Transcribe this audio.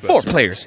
Four players.